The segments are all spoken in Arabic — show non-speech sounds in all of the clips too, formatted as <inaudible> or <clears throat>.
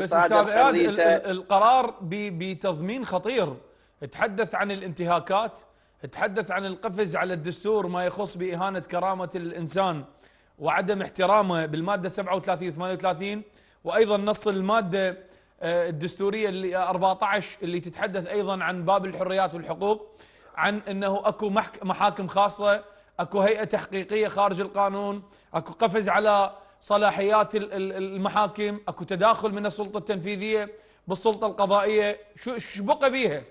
بس أستاذ إياد القرار بتضمين خطير. تحدث عن الانتهاكات تحدث عن القفز على الدستور ما يخص بإهانة كرامة الإنسان وعدم احترامه بالمادة 37 و 38 وأيضا نص المادة آه، الدستورية اللي 14 اللي تتحدث أيضا عن باب الحريات والحقوق عن إنه أكو محاكم خاصة أكو هيئة تحقيقية خارج القانون أكو قفز على صلاحيات المحاكم اكو تداخل من السلطة التنفيذية بالسلطة القضائية. شو شو بقى بيها؟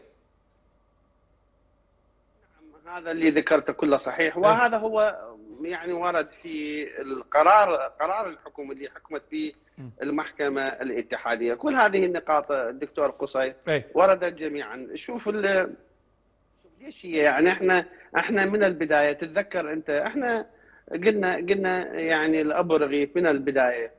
نعم هذا اللي ذكرته كله صحيح. إيه. وهذا هو يعني ورد في القرار قرار الحكومة اللي حكمت به المحكمة الاتحادية. كل هذه النقاط الدكتور قصي إيه. وردت جميعا. شوف ليش هي؟ يعني إحنا إحنا من البداية تتذكر أنت إحنا قلنا قلنا يعني الاب رغيف من البداية.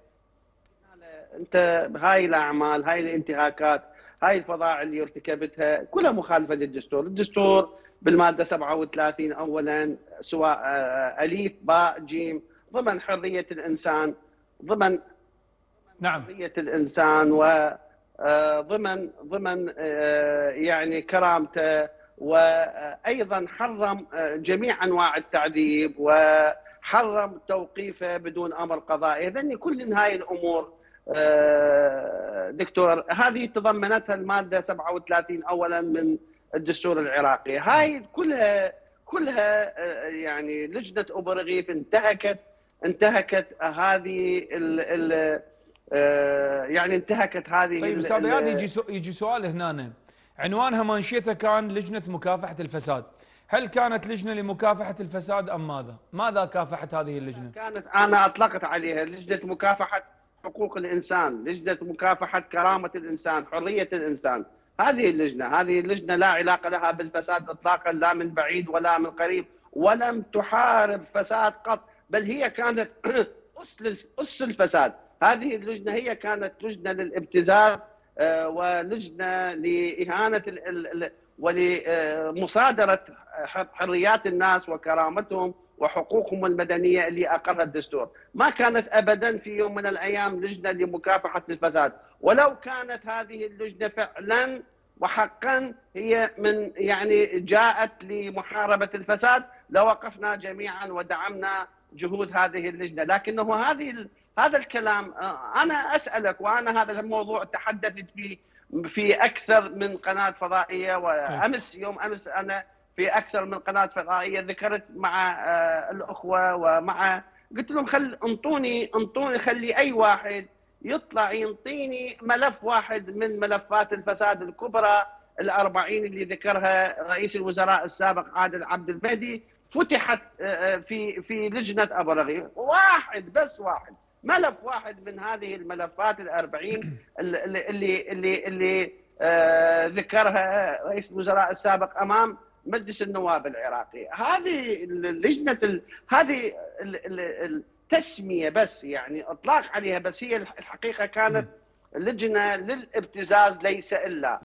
أنت هاي الأعمال هاي الانتهاكات هاي الفظائع اللي ارتكبتها كلها مخالفة للدستور، الدستور بالمادة 37 اولا سواء آه، أليف باء جيم ضمن حرية الإنسان ضمن نعم. حرية الإنسان وضمن آه، ضمن آه، يعني كرامته وأيضا حرم جميع أنواع التعذيب و حرم توقيفه بدون أمر قضائي اذا كل هاي الأمور آه، دكتور هذه تضمنتها المادة 37 اولا من الدستور العراقي. هاي كلها كلها آه، يعني لجنة ابو رغيف انتهكت انتهكت هذه ال ال آه، يعني انتهكت هذه طيب أستاذ يجي يجي سؤال هنا. عنوانها منشيتها كان لجنة مكافحة الفساد. هل كانت لجنة لمكافحة الفساد أم ماذا؟ ماذا كافحت هذه اللجنة؟ كانت أنا أطلقت عليها لجنة مكافحة حقوق الإنسان لجنة مكافحة كرامة الإنسان حرية الإنسان هذه اللجنة هذه اللجنة لا علاقة لها بالفساد إطلاقا لا من بعيد ولا من قريب ولم تحارب فساد قط بل هي كانت <clears throat> أس الفساد هذه اللجنة هي كانت لجنة للابتزاز آه، ولجنة لإهانة ولمصادرة حريات الناس وكرامتهم وحقوقهم المدنية اللي أقرها الدستور. ما كانت أبدا في يوم من الأيام لجنة لمكافحة الفساد. ولو كانت هذه اللجنة فعلا وحقا هي من يعني جاءت لمحاربة الفساد لوقفنا جميعا ودعمنا جهود هذه اللجنة. لكنه هذه هذا الكلام آه، أنا أسألك وأنا هذا الموضوع تحدثت فيه في أكثر من قناة فضائية وأمس يوم أمس أنا في أكثر من قناة فضائية ذكرت مع آه، الأخوة ومع قلت لهم خل أنطوني أنطوني خلي أي واحد يطلع ينطيني ملف واحد من ملفات الفساد الكبرى الأربعين اللي ذكرها رئيس الوزراء السابق عادل عبد المهدي فتحت آه، آه، في في لجنة أبو رغيف. واحد بس واحد. ملف واحد من هذه الملفات الأربعين <clears throat> اللي اللي اللي, اللي آه ذكرها رئيس الوزراء السابق أمام مجلس النواب العراقي. هذه اللجنه هذه التسميه بس يعني إطلاق عليها بس هي الحقيقة كانت لجنة للابتزاز ليس إلا.